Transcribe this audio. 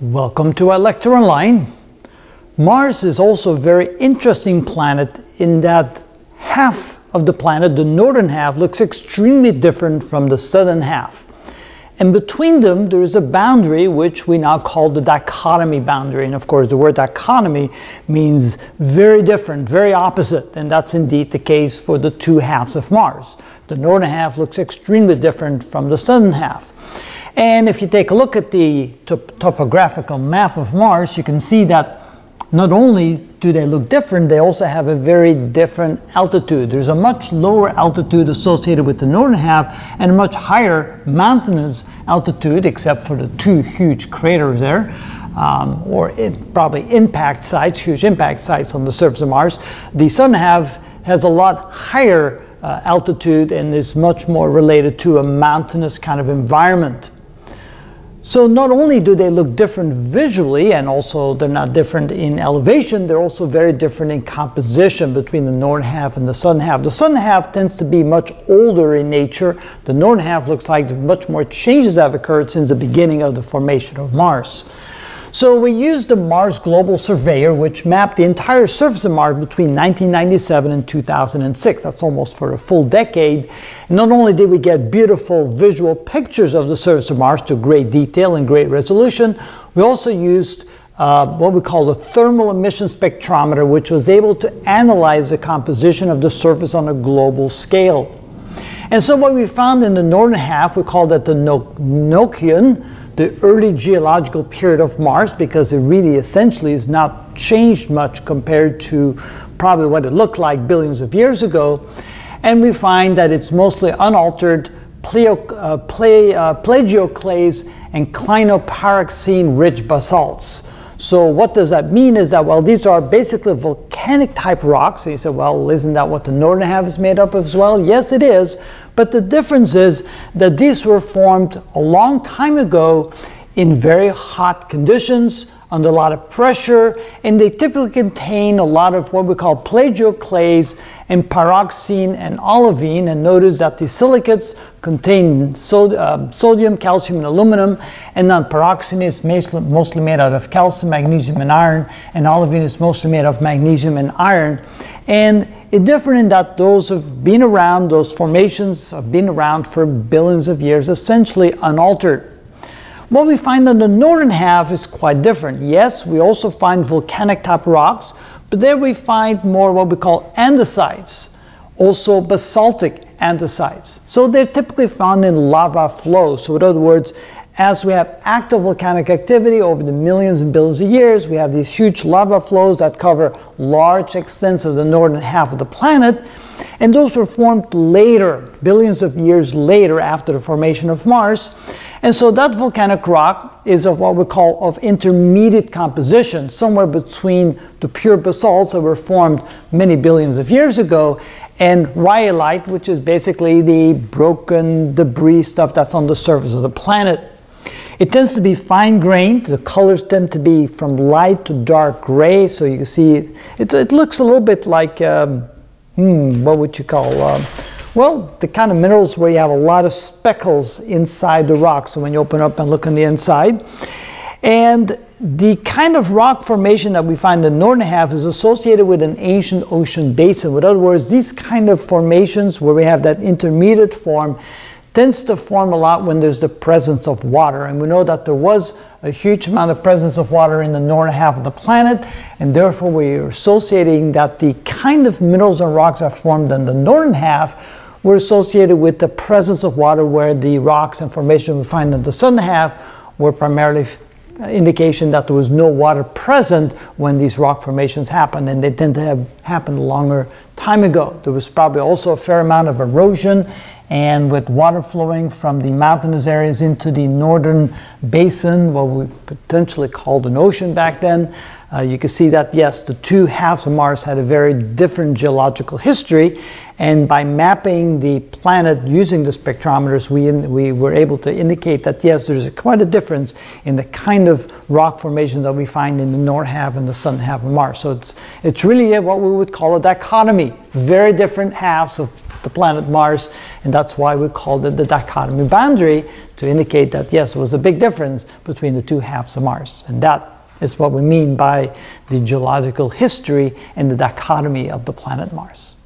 Welcome to ilectureonline. Mars is also a very interesting planet in that half of the planet, the northern half, looks extremely different from the southern half. And between them, there is a boundary which we now call the dichotomy boundary. And of course, the word dichotomy means very different, very opposite. And that's indeed the case for the two halves of Mars. The northern half looks extremely different from the southern half. And if you take a look at the top topographical map of Mars, you can see that not only do they look different, they also have a very different altitude. There's a much lower altitude associated with the northern half and a much higher mountainous altitude, except for the two huge craters there. Um, or it, probably impact sites, huge impact sites on the surface of Mars. The southern half has a lot higher uh, altitude and is much more related to a mountainous kind of environment. So not only do they look different visually and also they're not different in elevation, they're also very different in composition between the northern half and the southern half. The southern half tends to be much older in nature. The northern half looks like much more changes have occurred since the beginning of the formation of Mars. So we used the Mars Global Surveyor, which mapped the entire surface of Mars between 1997 and 2006. That's almost for a full decade. Not only did we get beautiful visual pictures of the surface of Mars to great detail and great resolution, we also used uh, what we call the thermal emission spectrometer, which was able to analyze the composition of the surface on a global scale. And so what we found in the northern half, we call that the Noachian, the early geological period of Mars because it really essentially has not changed much compared to probably what it looked like billions of years ago. And we find that it's mostly unaltered pleo, uh, play, uh, plagioclase and clinopyroxene rich basalts. So what does that mean is that, well, these are basically volcanic type rocks. So you say, well, isn't that what the northern half is made up of as well? Yes, it is. But the difference is that these were formed a long time ago in very hot conditions, under a lot of pressure, and they typically contain a lot of what we call plagioclase and pyroxene and olivine. And notice that the silicates contain uh, sodium, calcium, and aluminum, and then pyroxene is mostly made out of calcium, magnesium, and iron, and olivine is mostly made of magnesium and iron. And it's different in that those have been around, those formations have been around for billions of years, essentially unaltered. What we find on the northern half is quite different. Yes, we also find volcanic type rocks, but there we find more what we call andesites, also basaltic andesites. So they're typically found in lava flows. So in other words, as we have active volcanic activity over the millions and billions of years, we have these huge lava flows that cover large extents of the northern half of the planet. And those were formed later, billions of years later after the formation of Mars. And so that volcanic rock is of what we call of intermediate composition, somewhere between the pure basalts that were formed many billions of years ago and rhyolite, which is basically the broken debris stuff that's on the surface of the planet. It tends to be fine grained. The colors tend to be from light to dark gray. So you can see it, it, it looks a little bit like, um, hmm, what would you call, um, well, the kind of minerals where you have a lot of speckles inside the rock. So when you open up and look on the inside. And the kind of rock formation that we find in the northern half is associated with an ancient ocean basin. In other words, these kind of formations where we have that intermediate form tends to form a lot when there's the presence of water. And we know that there was a huge amount of presence of water in the northern half of the planet, and therefore we are associating that the kind of minerals and rocks that formed in the northern half were associated with the presence of water where the rocks and formations we find in the southern half were primarily indication that there was no water present when these rock formations happened, and they tend to have happened a longer time ago. There was probably also a fair amount of erosion and with water flowing from the mountainous areas into the northern basin, what we potentially called an ocean back then, uh, you can see that yes, the two halves of Mars had a very different geological history, and by mapping the planet using the spectrometers, we, in, we were able to indicate that yes, there's a, quite a difference in the kind of rock formations that we find in the north half and the southern half of Mars. So it's, it's really what we would call a dichotomy, very different halves of the planet Mars, and that's why we called it the dichotomy boundary to indicate that yes, there was a big difference between the two halves of Mars, and that is what we mean by the geological history and the dichotomy of the planet Mars.